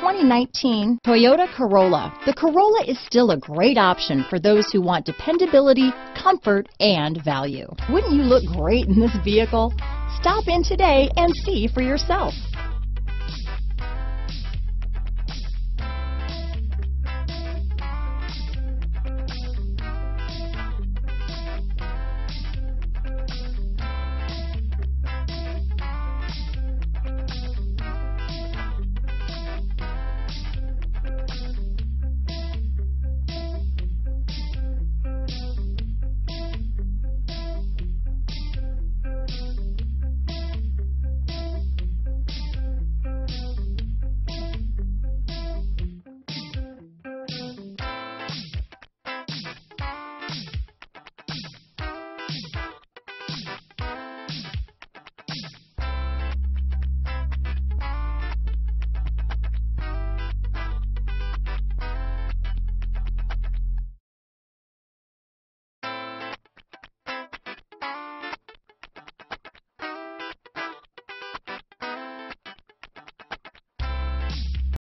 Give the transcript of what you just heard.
2019 Toyota Corolla. The Corolla is still a great option for those who want dependability, comfort, and value. Wouldn't you look great in this vehicle? Stop in today and see for yourself.